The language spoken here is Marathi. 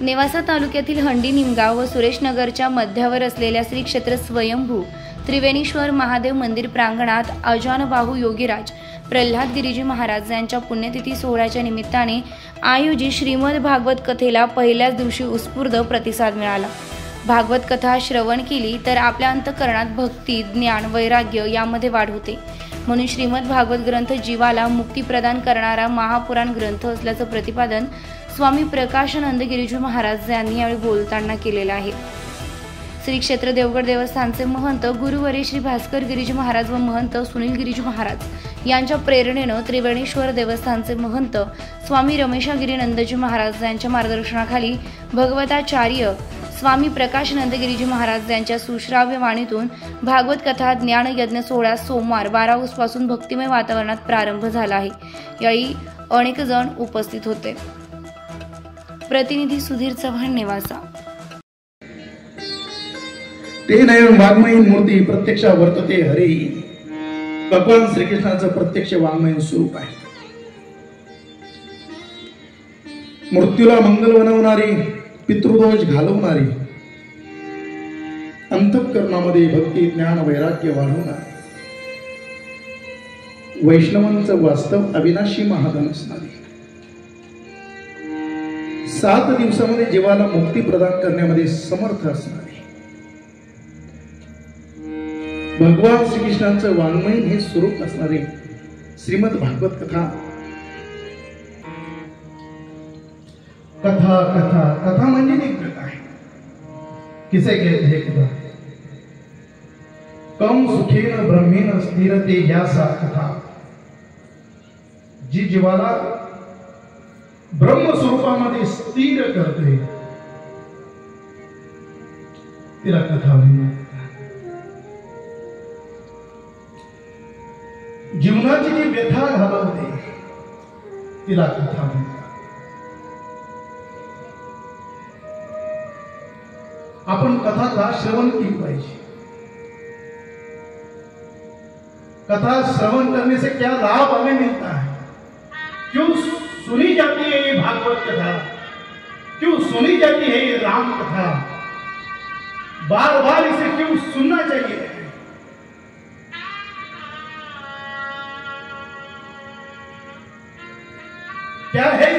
नेवासा तालुक्यातील हंडी निमगाव व सुरेशनगरच्या मध्यावर असलेल्या श्री क्षेत्र स्वयंभू त्रिवेणीश्वर महादेव मंदिर प्रांगणात अजानबाहू योगीराज प्रल्हाद गिरीजी महाराज यांच्या पुण्यतिथी सोहळ्याच्या निमित्ताने आयोजित श्रीमद भागवत कथेला पहिल्याच दिवशी उत्स्फूर्त प्रतिसाद मिळाला. भागवत कथा श्रवण केली तर आपल्या अंतकरणात भक्ती ज्ञान वैराग्य यामध्ये वाढ होते. म्हणून श्रीमद भागवत ग्रंथ जीवाला मुक्ती प्रदान करणारा महापुराण ग्रंथ असल्याचं प्रतिपादन स्वामी प्रकाशानंद गिरीजी महाराज यांनी यावेळी बोलताना केलेलं आहे. श्री क्षेत्र देवगड देवस्थानचे महंत गुरुवरी श्री भास्कर गिरीजी महाराज व महंत सुनील गिरीजी महाराज यांच्या प्रेरणेनं त्रिवेणेश्वर देवस्थानचे महंत स्वामी रमेशागिरी नंदजी महाराज यांच्या मार्गदर्शनाखाली भगवताचार्य स्वामी प्रकाशनंद गिरीजी महाराज यांच्या सुश्राव्य वाणीतून भागवत कथा ज्ञान यज्ञ सोहळा सोमवार बारा पासून भक्तिमय वातावरणात प्रारंभ झाला आहे. यावेळी अनेक जण उपस्थित होते. प्रतिनिधी सुधीर चव्हाण नेवासा. ते नयन हो, वाङ्मयीन मूर्ती प्रत्यक्ष वर्तते हरी. भगवान श्रीकृष्णाचं प्रत्यक्ष वाङ्मयीन स्वरूप आहे. मृत्यूला मंगल बनवणारी पितृदोष घालवणारी अंतःकरणामध्ये भक्ती ज्ञान वैराग्य वाढवणारी वैष्णवांचं वास्तव अविनाशी महाधन असणारी. सात दिवसामध्ये जीवाला मुक्ती प्रदान करण्यामध्ये समर्थ असणारे. भगवान श्रीकृष्णांचं वाङ्मयीन हे स्वरूप असणारे श्रीमद भागवत कथा. कथा कथा कथा म्हणजे एक कथा आहे. किसे कहते हे कथा? कम सुखेन ब्रह्मेन स्थिरते यासा कथा. जी जीवाला ब्रह्म स्वरूपामध्ये स्थिर करते. तिला कथा म्हणतात जीवनाची जी व्यथा घालवते, तिला कथा म्हणतात आपण कथाचा श्रवण केली पाहिजे. कथा श्रवण करने से क्या लाभ हमें मिलता है क्यों सुनी जाती है ये भागवत कथा। क्यों सुनी जाती है ये राम कथा? बार बार इसे क्यों सुनना चाहिए? क्या है